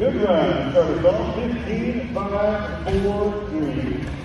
Good run. Start us off 15, 5, 4, 3.